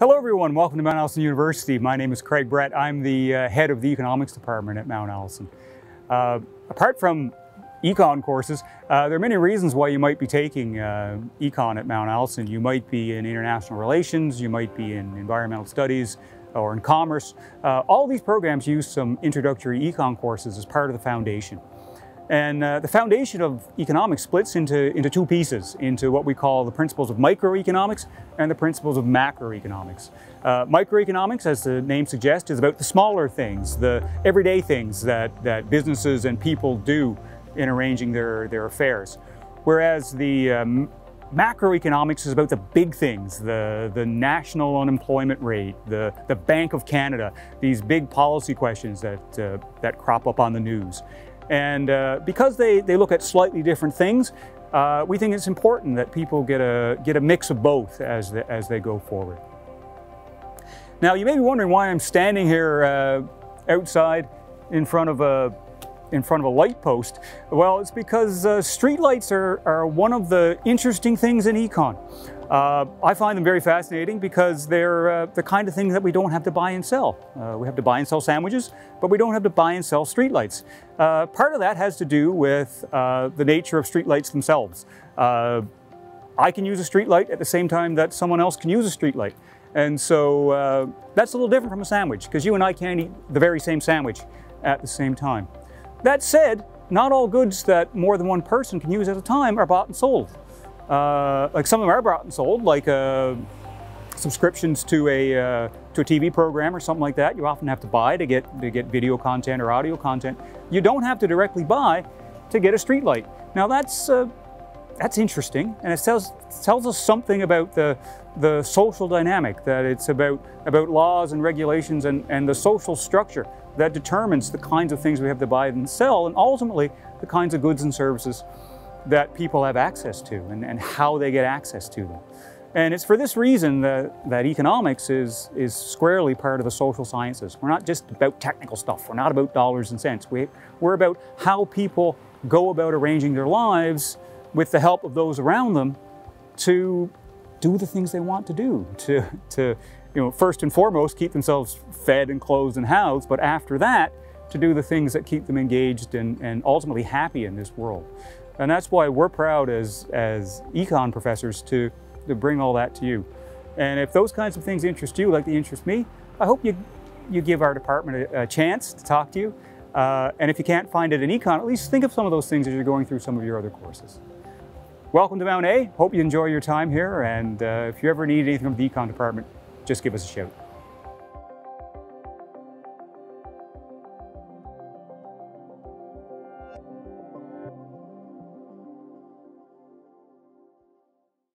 Hello everyone, welcome to Mount Allison University. My name is Craig Brett. I'm the uh, head of the economics department at Mount Allison. Uh, apart from econ courses, uh, there are many reasons why you might be taking uh, econ at Mount Allison. You might be in international relations, you might be in environmental studies, or in commerce. Uh, all these programs use some introductory econ courses as part of the foundation. And uh, the foundation of economics splits into, into two pieces, into what we call the principles of microeconomics and the principles of macroeconomics. Uh, microeconomics, as the name suggests, is about the smaller things, the everyday things that, that businesses and people do in arranging their, their affairs. Whereas the um, macroeconomics is about the big things, the, the national unemployment rate, the, the Bank of Canada, these big policy questions that, uh, that crop up on the news. And uh, because they, they look at slightly different things, uh, we think it's important that people get a, get a mix of both as, the, as they go forward. Now, you may be wondering why I'm standing here uh, outside in front of a in front of a light post? Well, it's because uh, streetlights are, are one of the interesting things in econ. Uh, I find them very fascinating because they're uh, the kind of things that we don't have to buy and sell. Uh, we have to buy and sell sandwiches, but we don't have to buy and sell streetlights. Uh, part of that has to do with uh, the nature of streetlights themselves. Uh, I can use a streetlight at the same time that someone else can use a streetlight. And so that's a little different from a sandwich because you and I can't eat the very same sandwich at the same time. That said, not all goods that more than one person can use at a time are bought and sold. Uh, like some of them are bought and sold, like uh, subscriptions to a uh, to a TV program or something like that. You often have to buy to get to get video content or audio content. You don't have to directly buy to get a streetlight. Now that's uh, that's interesting, and it tells tells us something about the the social dynamic. That it's about about laws and regulations and and the social structure that determines the kinds of things we have to buy and sell, and ultimately the kinds of goods and services that people have access to and, and how they get access to them. And it's for this reason that, that economics is, is squarely part of the social sciences. We're not just about technical stuff. We're not about dollars and cents. We, we're about how people go about arranging their lives with the help of those around them to do the things they want to do, to, to you know, first and foremost, keep themselves fed and clothed and housed, but after that, to do the things that keep them engaged and, and ultimately happy in this world. And that's why we're proud as, as econ professors to, to bring all that to you. And if those kinds of things interest you like they interest me, I hope you, you give our department a, a chance to talk to you. Uh, and if you can't find it in econ, at least think of some of those things as you're going through some of your other courses. Welcome to Mount A. Hope you enjoy your time here. And uh, if you ever need anything from the econ department, just give us a shout.